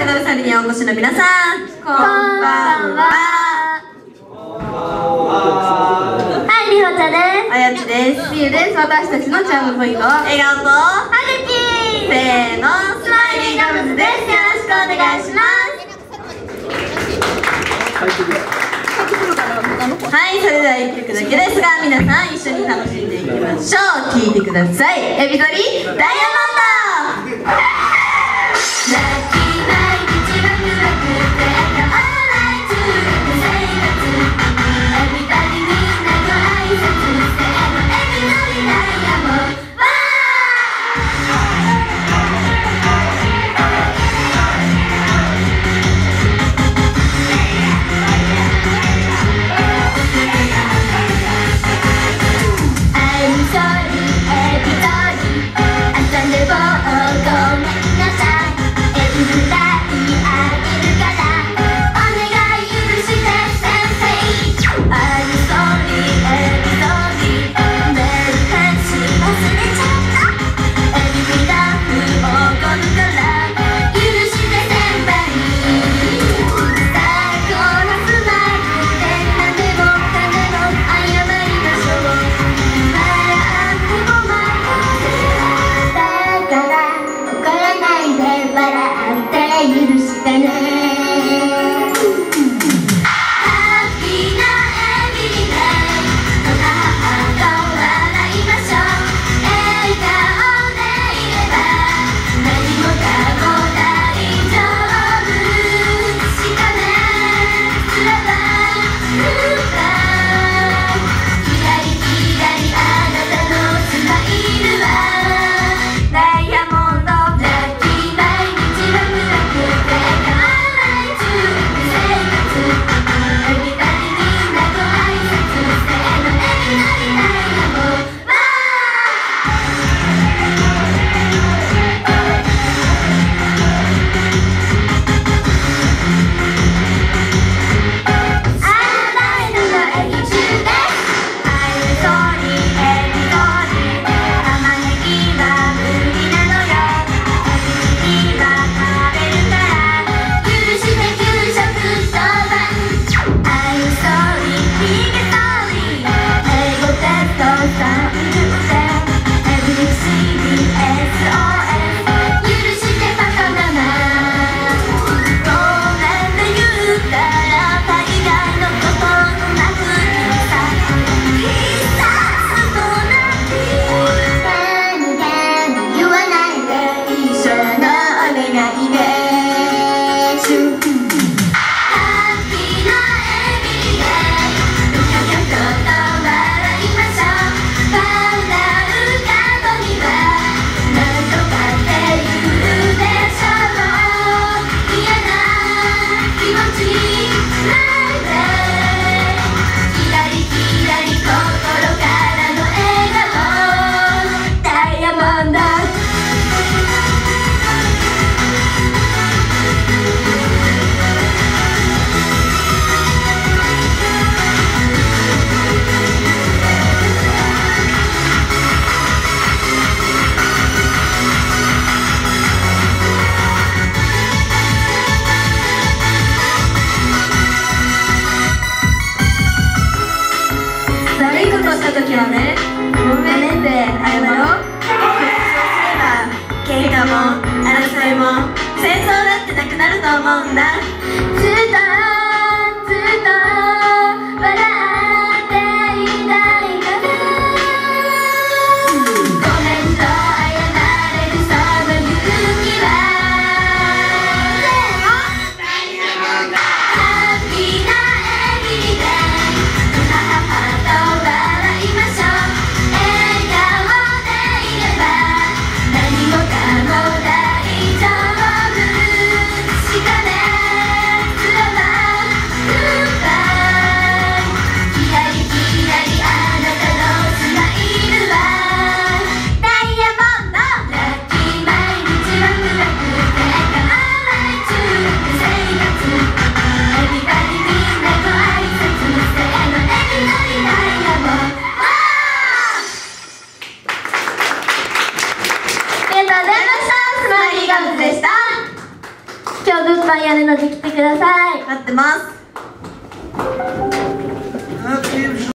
クドルサリにお越しの皆さんこんばんは。はい、りほちゃです。あやちです。みゆです。私たちのチャームポイントは、笑顔とはぐきせーのスマイリーガムズです。よろしくお願いします。はいそれでは1曲だけですが皆さん一緒に楽しんでいきましょう。聴いてください。エビドリダイヤモいことをした時はねごめんねって謝ろうそうすれば喧嘩も争いも戦争だってなくなると思うんだ。番屋根ので来てください。待ってます。